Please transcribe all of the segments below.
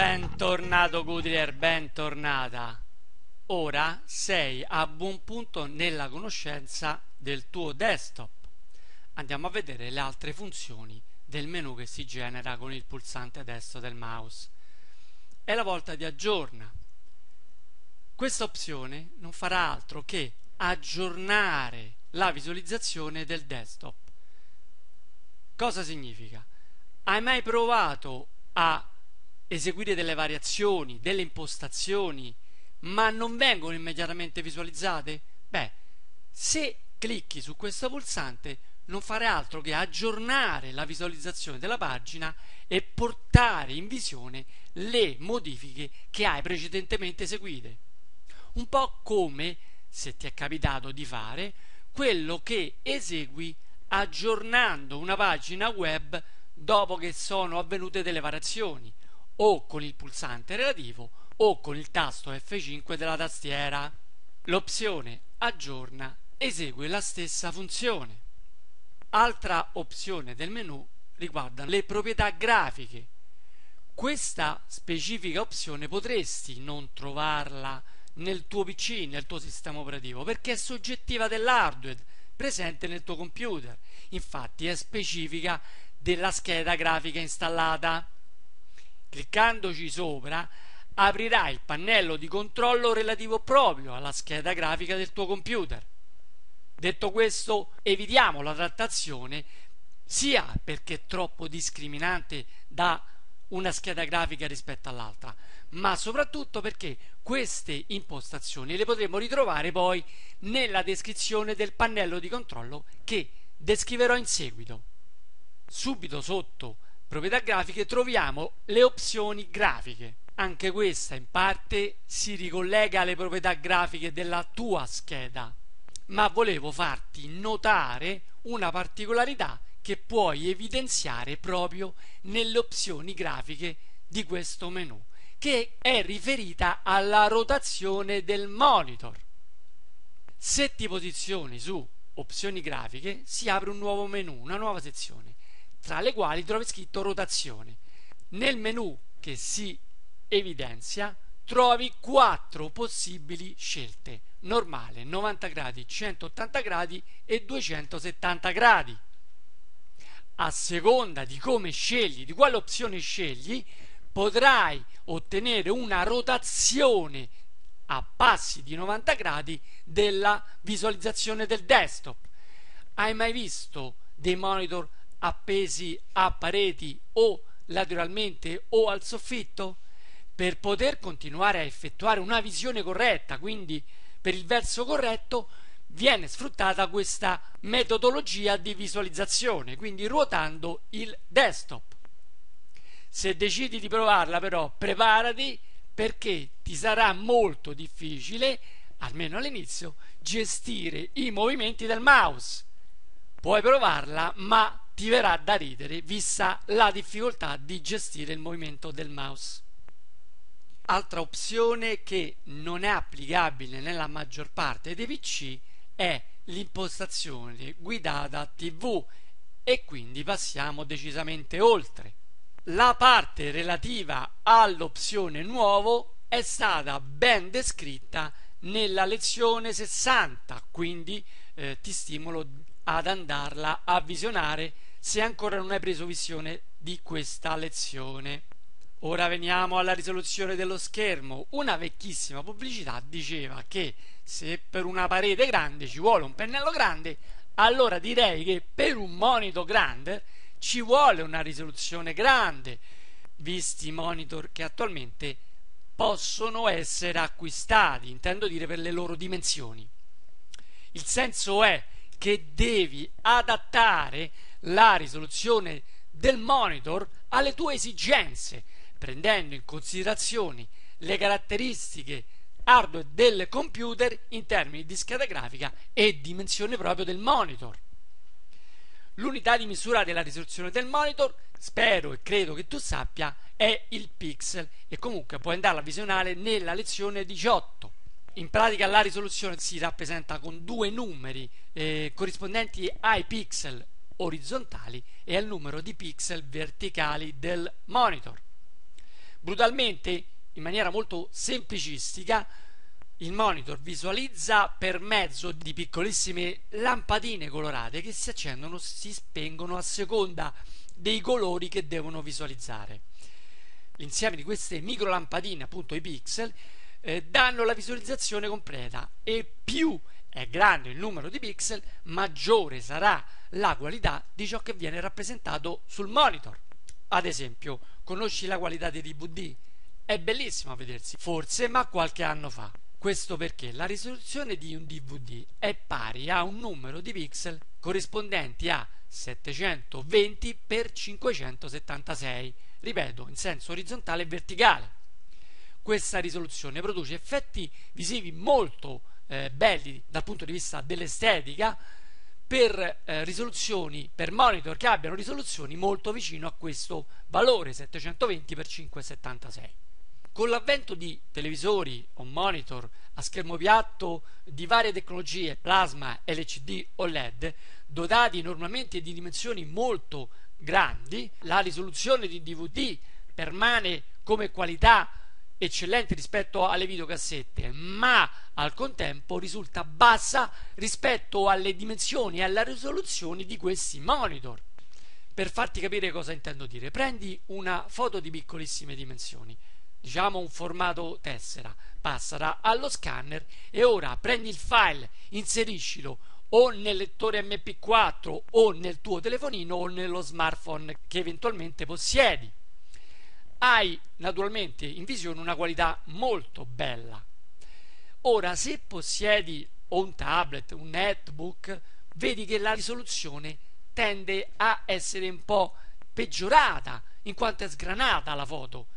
Bentornato Goodyear, bentornata. Ora sei a buon punto nella conoscenza del tuo desktop. Andiamo a vedere le altre funzioni del menu che si genera con il pulsante destro del mouse. È la volta di aggiorna. Questa opzione non farà altro che aggiornare la visualizzazione del desktop. Cosa significa? Hai mai provato a eseguire delle variazioni, delle impostazioni, ma non vengono immediatamente visualizzate? Beh, se clicchi su questo pulsante non fare altro che aggiornare la visualizzazione della pagina e portare in visione le modifiche che hai precedentemente eseguite. Un po' come, se ti è capitato di fare, quello che esegui aggiornando una pagina web dopo che sono avvenute delle variazioni o con il pulsante relativo o con il tasto F5 della tastiera. L'opzione aggiorna esegue la stessa funzione. Altra opzione del menu riguarda le proprietà grafiche. Questa specifica opzione potresti non trovarla nel tuo PC, nel tuo sistema operativo, perché è soggettiva dell'hardware presente nel tuo computer. Infatti è specifica della scheda grafica installata. Cliccandoci sopra aprirà il pannello di controllo relativo proprio alla scheda grafica del tuo computer. Detto questo, evitiamo la trattazione sia perché è troppo discriminante da una scheda grafica rispetto all'altra, ma soprattutto perché queste impostazioni le potremo ritrovare poi nella descrizione del pannello di controllo che descriverò in seguito. Subito sotto proprietà grafiche troviamo le opzioni grafiche. Anche questa in parte si ricollega alle proprietà grafiche della tua scheda, ma volevo farti notare una particolarità che puoi evidenziare proprio nelle opzioni grafiche di questo menu, che è riferita alla rotazione del monitor. Se ti posizioni su opzioni grafiche si apre un nuovo menu, una nuova sezione tra le quali trovi scritto rotazione. Nel menu che si evidenzia trovi quattro possibili scelte normale, 90 gradi, 180 gradi e 270 gradi. A seconda di come scegli, di quale opzione scegli, potrai ottenere una rotazione a passi di 90 gradi della visualizzazione del desktop. Hai mai visto dei monitor appesi a pareti o lateralmente o al soffitto per poter continuare a effettuare una visione corretta, quindi per il verso corretto viene sfruttata questa metodologia di visualizzazione, quindi ruotando il desktop. Se decidi di provarla però preparati perché ti sarà molto difficile, almeno all'inizio, gestire i movimenti del mouse. Puoi provarla, ma ti verrà da ridere vista la difficoltà di gestire il movimento del mouse. Altra opzione che non è applicabile nella maggior parte dei PC è l'impostazione guidata TV e quindi passiamo decisamente oltre. La parte relativa all'opzione nuovo è stata ben descritta nella lezione 60, quindi eh, ti stimolo ad andarla a visionare se ancora non hai preso visione di questa lezione. Ora veniamo alla risoluzione dello schermo. Una vecchissima pubblicità diceva che se per una parete grande ci vuole un pennello grande, allora direi che per un monitor grande ci vuole una risoluzione grande, visti i monitor che attualmente possono essere acquistati, intendo dire per le loro dimensioni. Il senso è che devi adattare la risoluzione del monitor alle tue esigenze, prendendo in considerazione le caratteristiche hardware del computer in termini di scheda grafica e dimensione proprio del monitor. L'unità di misura della risoluzione del monitor, spero e credo che tu sappia, è il pixel e comunque puoi andarla a visionare nella lezione 18. In pratica la risoluzione si rappresenta con due numeri eh, corrispondenti ai pixel orizzontali e al numero di pixel verticali del monitor. Brutalmente, in maniera molto semplicistica, il monitor visualizza per mezzo di piccolissime lampadine colorate che si accendono, si spengono a seconda dei colori che devono visualizzare. L'insieme di queste micro lampadine, appunto i pixel, eh, danno la visualizzazione completa e più è grande il numero di pixel, maggiore sarà la qualità di ciò che viene rappresentato sul monitor. Ad esempio, conosci la qualità dei DVD? È bellissimo a vedersi, forse, ma qualche anno fa. Questo perché la risoluzione di un DVD è pari a un numero di pixel corrispondenti a 720 x 576, ripeto, in senso orizzontale e verticale. Questa risoluzione produce effetti visivi molto eh, belli dal punto di vista dell'estetica per eh, risoluzioni per monitor che abbiano risoluzioni molto vicino a questo valore 720 x 576 con l'avvento di televisori o monitor a schermo piatto di varie tecnologie plasma LCD o LED dotati normalmente di dimensioni molto grandi la risoluzione di DVD permane come qualità eccellente rispetto alle videocassette, ma al contempo risulta bassa rispetto alle dimensioni e alla risoluzione di questi monitor. Per farti capire cosa intendo dire, prendi una foto di piccolissime dimensioni, diciamo un formato tessera, passala allo scanner e ora prendi il file, inseriscilo o nel lettore MP4 o nel tuo telefonino o nello smartphone che eventualmente possiedi hai naturalmente in visione una qualità molto bella. Ora, se possiedi un tablet, un netbook, vedi che la risoluzione tende a essere un po' peggiorata in quanto è sgranata la foto,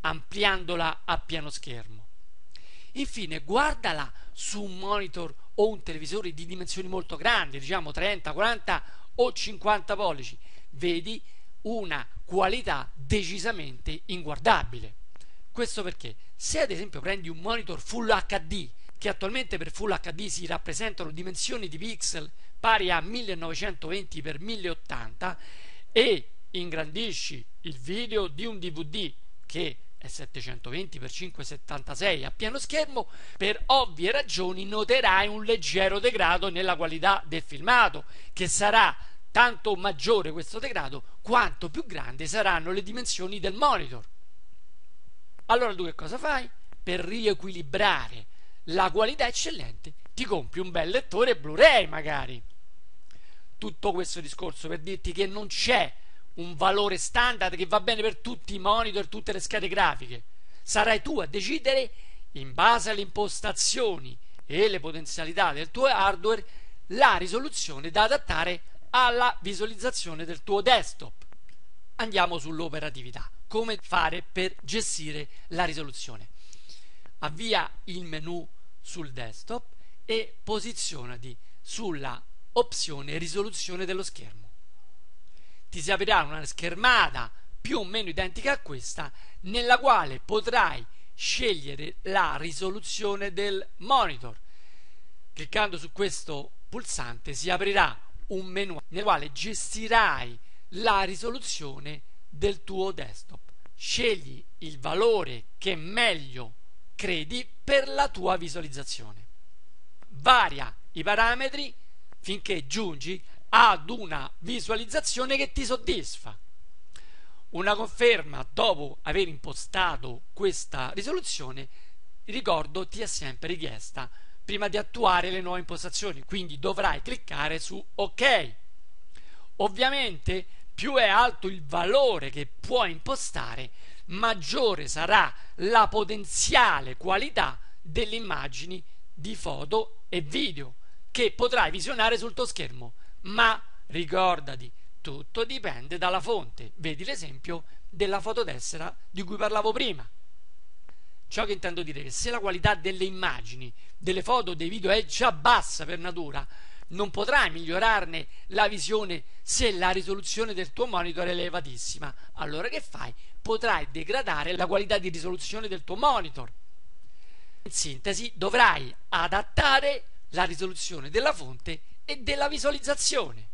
ampliandola a piano schermo. Infine, guardala su un monitor o un televisore di dimensioni molto grandi, diciamo 30, 40 o 50 pollici, vedi una qualità decisamente inguardabile. Questo perché se ad esempio prendi un monitor Full HD, che attualmente per Full HD si rappresentano dimensioni di pixel pari a 1920 x 1080 e ingrandisci il video di un DVD che è 720 x 576 a pieno schermo, per ovvie ragioni noterai un leggero degrado nella qualità del filmato, che sarà tanto maggiore questo degrado quanto più grandi saranno le dimensioni del monitor. Allora tu che cosa fai? Per riequilibrare la qualità eccellente ti compri un bel lettore Blu-ray magari. Tutto questo discorso per dirti che non c'è un valore standard che va bene per tutti i monitor, tutte le schede grafiche. Sarai tu a decidere in base alle impostazioni e le potenzialità del tuo hardware la risoluzione da adattare alla visualizzazione del tuo desktop. Andiamo sull'operatività. Come fare per gestire la risoluzione? Avvia il menu sul desktop e posizionati sulla opzione risoluzione dello schermo. Ti si aprirà una schermata più o meno identica a questa nella quale potrai scegliere la risoluzione del monitor. Cliccando su questo pulsante si aprirà un menu nel quale gestirai la risoluzione del tuo desktop. Scegli il valore che meglio credi per la tua visualizzazione. Varia i parametri finché giungi ad una visualizzazione che ti soddisfa. Una conferma dopo aver impostato questa risoluzione, ricordo, ti è sempre richiesta prima di attuare le nuove impostazioni, quindi dovrai cliccare su OK. Ovviamente più è alto il valore che puoi impostare, maggiore sarà la potenziale qualità delle immagini di foto e video che potrai visionare sul tuo schermo. Ma ricordati, tutto dipende dalla fonte. Vedi l'esempio della fototessera di cui parlavo prima. Ciò che intendo dire è che se la qualità delle immagini, delle foto, dei video è già bassa per natura, non potrai migliorarne la visione se la risoluzione del tuo monitor è elevatissima. Allora che fai? Potrai degradare la qualità di risoluzione del tuo monitor. In sintesi, dovrai adattare la risoluzione della fonte e della visualizzazione.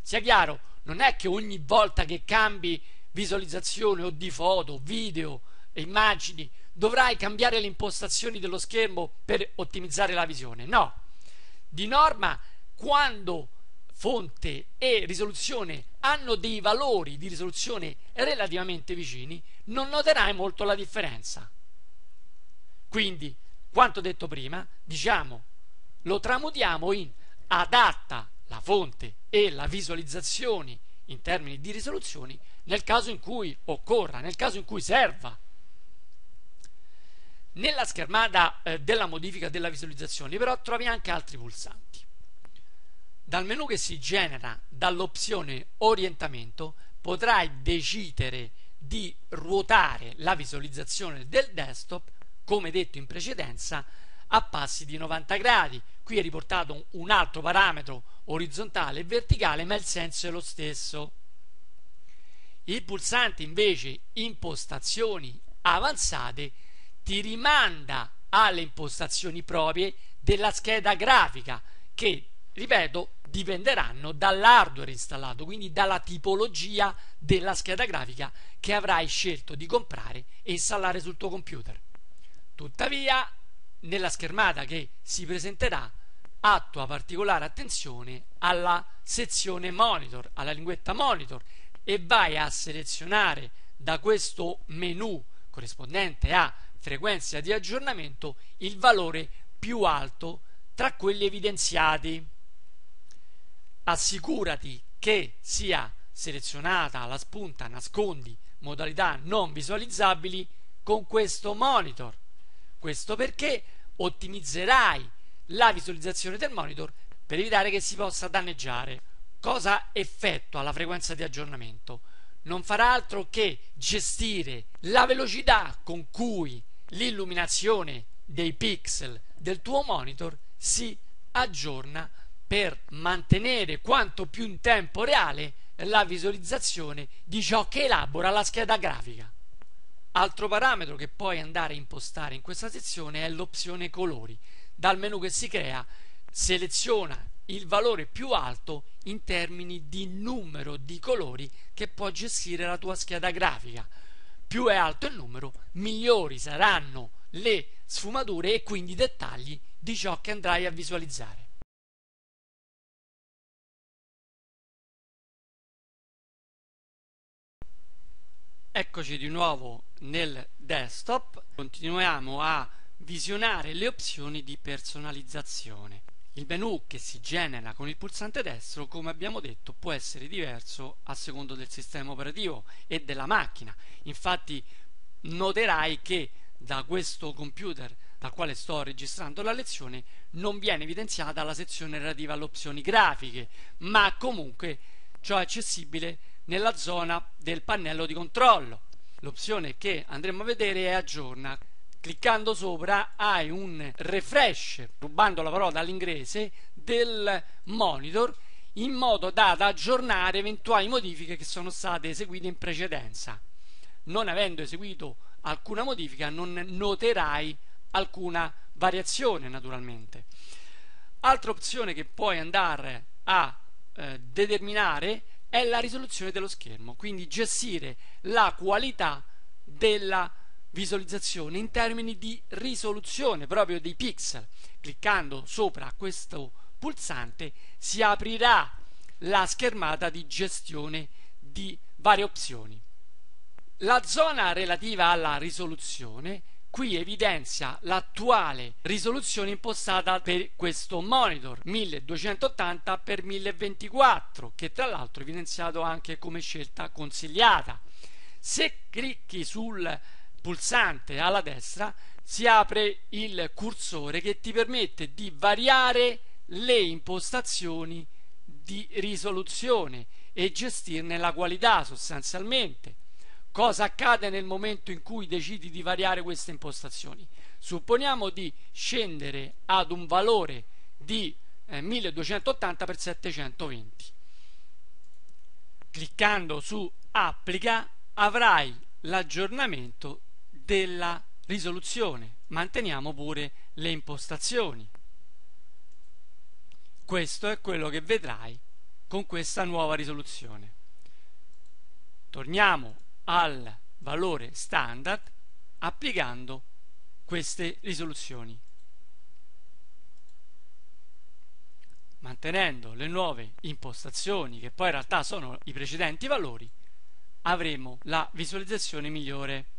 Sia chiaro, non è che ogni volta che cambi visualizzazione o di foto, video, immagini, dovrai cambiare le impostazioni dello schermo per ottimizzare la visione. No, di norma quando fonte e risoluzione hanno dei valori di risoluzione relativamente vicini, non noterai molto la differenza. Quindi, quanto detto prima, diciamo, lo tramutiamo in adatta la fonte e la visualizzazione in termini di risoluzioni nel caso in cui occorra, nel caso in cui serva. Nella schermata eh, della modifica della visualizzazione però trovi anche altri pulsanti. Dal menu che si genera dall'opzione orientamento potrai decidere di ruotare la visualizzazione del desktop, come detto in precedenza, a passi di 90 gradi. Qui è riportato un altro parametro orizzontale e verticale, ma il senso è lo stesso. Il pulsante invece impostazioni avanzate ti rimanda alle impostazioni proprie della scheda grafica che, ripeto, dipenderanno dall'hardware installato, quindi dalla tipologia della scheda grafica che avrai scelto di comprare e installare sul tuo computer. Tuttavia, nella schermata che si presenterà, attua particolare attenzione alla sezione monitor, alla linguetta monitor e vai a selezionare da questo menu corrispondente a frequenza di aggiornamento il valore più alto tra quelli evidenziati. Assicurati che sia selezionata la spunta nascondi modalità non visualizzabili con questo monitor. Questo perché ottimizzerai la visualizzazione del monitor per evitare che si possa danneggiare. Cosa effettua la frequenza di aggiornamento? Non farà altro che gestire la velocità con cui l'illuminazione dei pixel del tuo monitor si aggiorna per mantenere quanto più in tempo reale la visualizzazione di ciò che elabora la scheda grafica. Altro parametro che puoi andare a impostare in questa sezione è l'opzione colori. Dal menu che si crea seleziona il valore più alto in termini di numero di colori che può gestire la tua scheda grafica più è alto il numero, migliori saranno le sfumature e quindi i dettagli di ciò che andrai a visualizzare. Eccoci di nuovo nel desktop, continuiamo a visionare le opzioni di personalizzazione. Il menu che si genera con il pulsante destro, come abbiamo detto, può essere diverso a secondo del sistema operativo e della macchina. Infatti noterai che da questo computer dal quale sto registrando la lezione non viene evidenziata la sezione relativa alle opzioni grafiche, ma comunque ciò è accessibile nella zona del pannello di controllo. L'opzione che andremo a vedere è aggiorna cliccando sopra hai un refresh, rubando la parola dall'inglese, del monitor in modo da aggiornare eventuali modifiche che sono state eseguite in precedenza. Non avendo eseguito alcuna modifica non noterai alcuna variazione naturalmente. Altra opzione che puoi andare a eh, determinare è la risoluzione dello schermo, quindi gestire la qualità della visualizzazione in termini di risoluzione proprio dei pixel. Cliccando sopra questo pulsante si aprirà la schermata di gestione di varie opzioni. La zona relativa alla risoluzione qui evidenzia l'attuale risoluzione impostata per questo monitor 1280 x 1024 che tra l'altro è evidenziato anche come scelta consigliata. Se clicchi sul pulsante alla destra si apre il cursore che ti permette di variare le impostazioni di risoluzione e gestirne la qualità sostanzialmente. Cosa accade nel momento in cui decidi di variare queste impostazioni? Supponiamo di scendere ad un valore di eh, 1280 x 720. Cliccando su applica avrai l'aggiornamento della risoluzione. Manteniamo pure le impostazioni. Questo è quello che vedrai con questa nuova risoluzione. Torniamo al valore standard applicando queste risoluzioni. Mantenendo le nuove impostazioni, che poi in realtà sono i precedenti valori, avremo la visualizzazione migliore.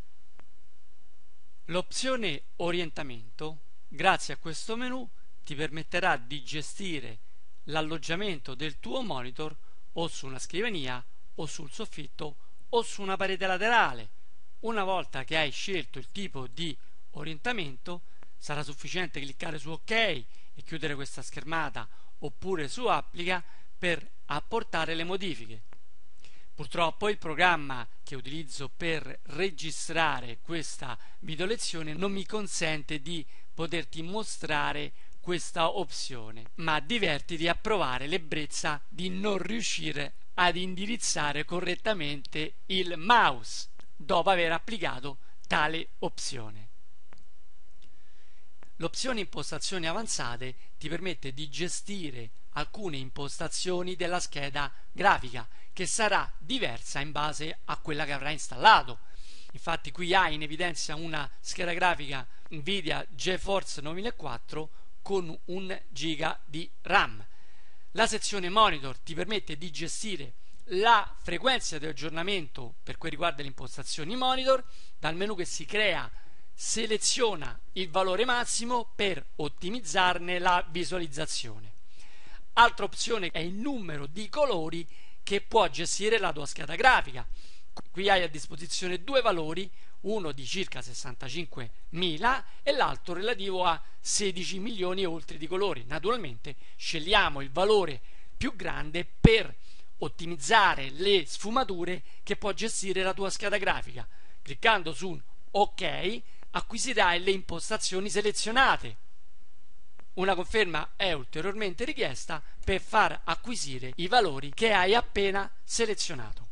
L'opzione orientamento, grazie a questo menu, ti permetterà di gestire l'alloggiamento del tuo monitor o su una scrivania o sul soffitto o su una parete laterale. Una volta che hai scelto il tipo di orientamento sarà sufficiente cliccare su ok e chiudere questa schermata oppure su applica per apportare le modifiche. Purtroppo il programma che utilizzo per registrare questa video lezione non mi consente di poterti mostrare questa opzione, ma divertiti a provare l'ebbrezza di non riuscire ad indirizzare correttamente il mouse dopo aver applicato tale opzione. L'opzione impostazioni avanzate ti permette di gestire alcune impostazioni della scheda grafica che sarà diversa in base a quella che avrai installato. Infatti qui hai in evidenza una scheda grafica Nvidia GeForce 9004 con un giga di RAM. La sezione monitor ti permette di gestire la frequenza di aggiornamento per quel riguarda le impostazioni monitor dal menu che si crea seleziona il valore massimo per ottimizzarne la visualizzazione. Altra opzione è il numero di colori che può gestire la tua scheda grafica. Qui hai a disposizione due valori, uno di circa 65.000 e l'altro relativo a 16 milioni e oltre di colori. Naturalmente scegliamo il valore più grande per ottimizzare le sfumature che può gestire la tua scheda grafica. Cliccando su OK acquisirai le impostazioni selezionate. Una conferma è ulteriormente richiesta per far acquisire i valori che hai appena selezionato.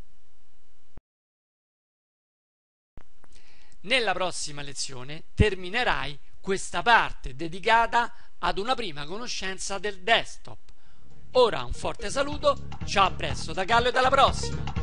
Nella prossima lezione terminerai questa parte dedicata ad una prima conoscenza del desktop. Ora un forte saluto, ciao a presto da Gallo e alla prossima!